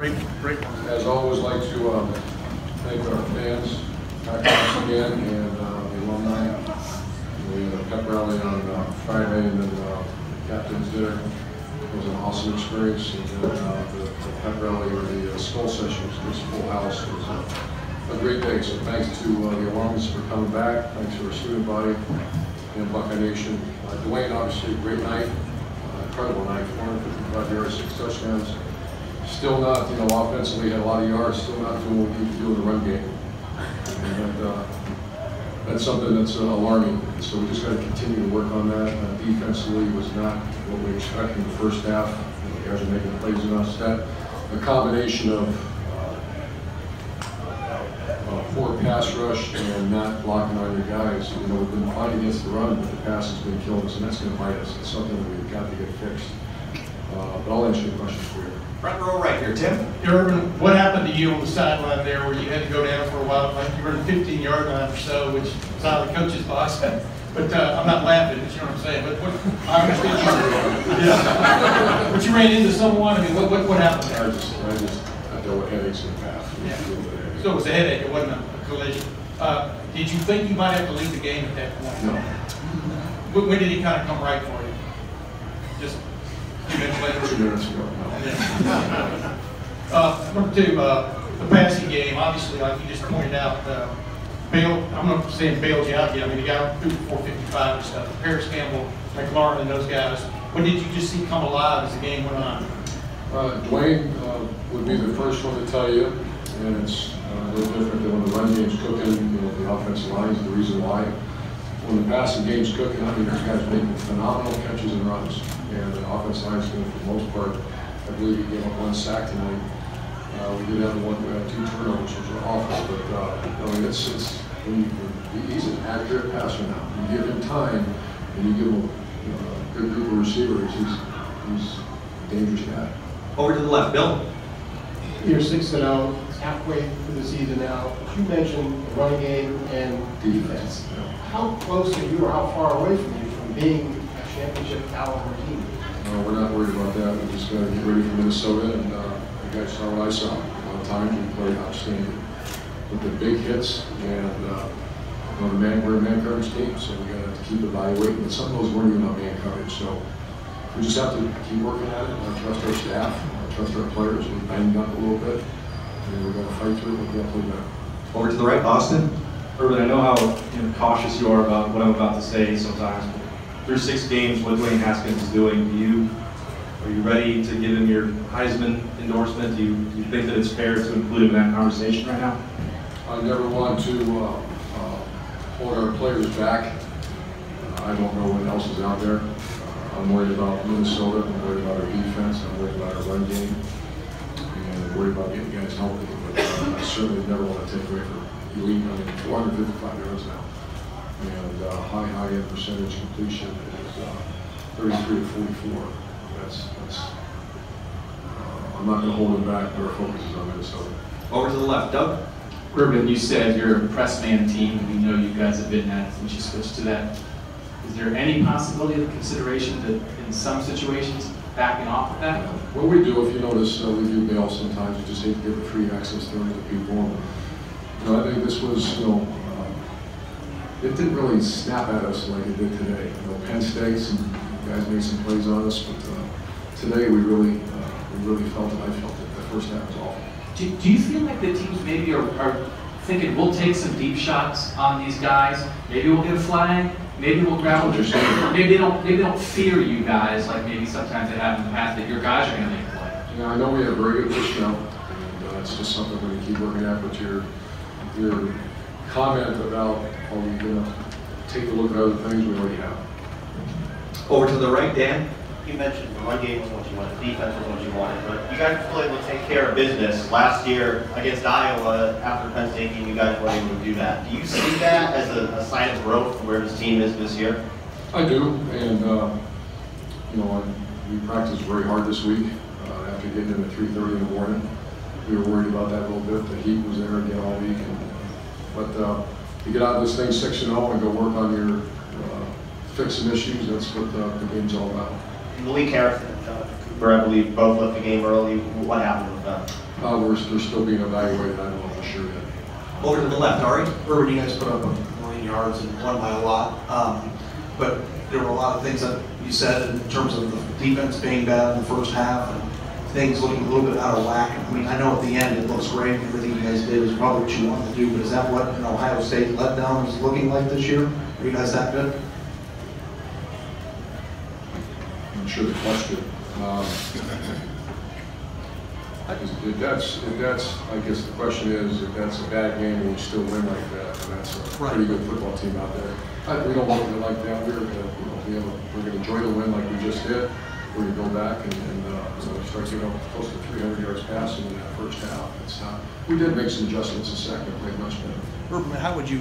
Great, great. As always, like to um, thank our fans, back again, and uh, the alumni. We had a pep rally on uh, Friday, and then uh, captain's dinner. It was an awesome experience, and then uh, the the pep rally or the uh, skull session was just full house. It was a- a great day, so thanks to uh, the alums for coming back, thanks to our student body and Buckeye Nation. Uh, Dwayne, obviously, a great night, uh, incredible night, 455 yards, six touchdowns. Still not, you know, offensively had a lot of yards, still not doing what we need to do in the run game. And uh, that's something that's uh, alarming. So we just got to continue to work on that. Uh, Defensively was not what we expected in the first half. You know, The guys are making plays in us. That, a combination of uh, uh, poor pass rush and not blocking on your guys. You know, we've been fighting against the run, but the pass has been killing us, and that's going to bite us. It's something that we've got to get fixed. Uh, But I'll answer your questions for you. Front row right here, Tim. Urban, what happened to you on the sideline there where you had to go down for a while? Like you were in the 15 yard line or so, which is out of the coach's box. But uh, I'm not laughing, but you know what I'm saying? But what, I understand you. Yeah. But you ran into someone, I mean, what, what, what happened I just, I just, I dealt with headaches in the past. Yeah. A little bit of headache. So it was a headache, it wasn't a collision. Uh, Did you think you might have to leave the game at that point? No. When, when did he kind of come right for you? Just a few minutes Minutes ago. Uh, number two, uh, the passing game, obviously, like you just pointed out, uh, I'm not saying bailed you out yet, I mean, the guy threw four fifty-five and stuff, Parris Campbell, McLaurin, and those guys. What did you just see come alive as the game went on? Uh, Dwayne uh, would be the first one to tell you, and it's uh, a little different than when the run game's cooking, you know, the offensive line is the reason why. When the passing game's cooking, I mean, there's guys making phenomenal catches and runs, and the offense line's doing for the most part, I believe he gave up one sack tonight. Uh, We did have one, we had two turnovers, which were awful, but, uh, I mean, it's, it's, when you- he's an accurate passer now. You give him time, and you give him you know, a good group of receivers, he's, he's a dangerous guy. Over to the left, Bill. You're six and it's halfway through the season now. You mentioned the run game and defense. How close are you or how far away from you from being a championship caliber team? Uh, we're not worried about that, we just gotta get ready for Minnesota, and, uh, you guys saw what I saw. A lot of times we played outstanding with the big hits, and, uh, you the man, we're a man coverage team, so we gotta keep evaluating, but some of those weren't even on man coverage, so we just have to keep working at it, I trust our staff, I trust our players, we're banged up a little bit, and we're gonna fight through it, we're gonna play. Over to the right, Austin. Urban, I know how you know, cautious you are about what I'm about to say sometimes. but Through six games, what Dwayne Haskins is doing, do you, are you ready to give him your Heisman endorsement? Do you, do you think that it's fair to include him in that conversation right now? I never want to uh, uh, hold our players back. Uh, I don't know what else is out there. Uh, I'm worried about Minnesota, I'm worried about our defense, I'm worried about our run game, I'm about getting guys healthy. But uh, I certainly never want to take away from elite, I mean, 455 yards now. And uh, high, high end percentage completion is uh, 33 to 44. That's, that's, uh, I'm not going to hold him back, but our focus is on Minnesota. Over to the left, Doug. Urban, you said you're a press man team, and we know you guys have been that since you switched to that. Is there any possibility of consideration that in some situations, backing off of that? What we do, if you notice, uh, we do bail sometimes, we just hate to give free access to other people. And, You know, I think this was, you know, uh, it didn't really snap at us like it did today. You know, Penn State, some guys made some plays on us, but uh, today we really, uh, we really felt it, I felt it, the first half was awful. Do, do you feel like the teams maybe are, are thinking, we'll take some deep shots on these guys, maybe we'll get a flag, maybe we'll grab them, That's what you're saying. maybe they don't, maybe they don't fear you guys like maybe sometimes they have in the past, that your guys are gonna make a play? You know, I know we have very good personnel, and uh, it's just something we keep working at, but your, your comment about, are we gonna take a look at other things, we already have. Over to the right, Dan. You mentioned the run game was what you wanted, defense was what you wanted, but you guys were able to take care of business. Last year against Iowa, after Penn State game, you guys were able to do that. Do you see that as a, a sign of growth where this team is this year? I do, and, uh, you know, I- we practiced very hard this week, uh, after getting in at three thirty in the morning. We were worried about that a little bit, the heat was there again all week, and, but, uh, to get out of this thing six and oh and go work on your, uh, fix issues, that's what the, the game's all about. Malik Harrison and Jonathan Cooper, I believe, both left the game early. What happened with them? we're, they're still being evaluated, I don't know for sure yet. Over to the left, Ari. Urban, you guys put up a million yards and won by a lot. Um, But there were a lot of things that you said in terms of the defense being bad in the first half and things looking a little bit out of whack. I mean, I know at the end it looks great, and everything you guys did is probably what you wanted to do, but is that what an Ohio State letdown is looking like this year? Are you guys that good? I'm sure the question. Um, is- If that's, if that's, I guess the question is, if that's a bad game and we still win like that, then that's a pretty good football team out there. I- We don't want it like that, we're gonna, you know, we have a- we're gonna enjoy the win like we just did. We're gonna go back and, and, uh, you know, start getting up close to three hundred yards passing in that first half. It's not, we did make some adjustments in second, played much better. Urban, how would you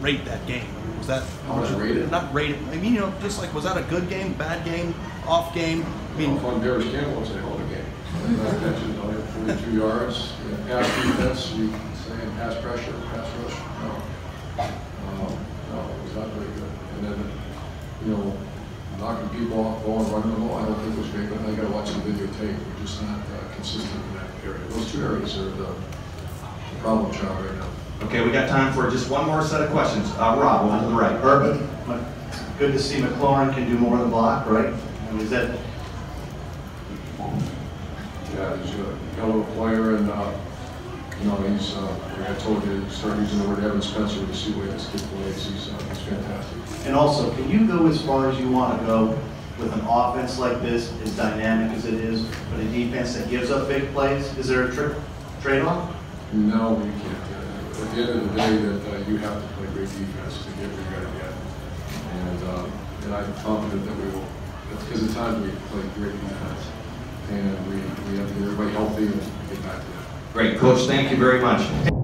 rate that game? I mean, Was that? How would I rate it? Not rate it, I mean, you know, just like, was that a good game, bad game, off game? I mean, Well, Parris Campbell was a hell of a game. Nine catches, only forty-two yards, Yeah, pass defense, you saying pass pressure, pass rush, no. Um, No, it was not very good. And then, you know, knocking people off ball and running the ball, I don't think it was great, but I gotta watch the videotape, we're just not uh, consistent in that area. Those two areas are the the problem child right now. Okay, we got time for just one more set of questions. Uh, Rob, over to the right. Urban, good to see McLaurin can do more than block, right? I mean, is that, Yeah, he's a hell of a player, and, uh, you know, he's, uh, like I told you, start using the word Evan Spencer to see where this kid plays, he's, uh, he's fantastic. And also, can you go as far as you want to go with an offense like this, as dynamic as it is, but a defense that gives up big plays? Is there a trick, trade-off? No, you can't. Uh, At the end of the day, that uh, you have to play great defense to get where you gotta get. And, um, and I'm confident that we will, that's because at times we play great defense. And we, we have to get everybody healthy and get back to that. Great, Coach, thank you very much.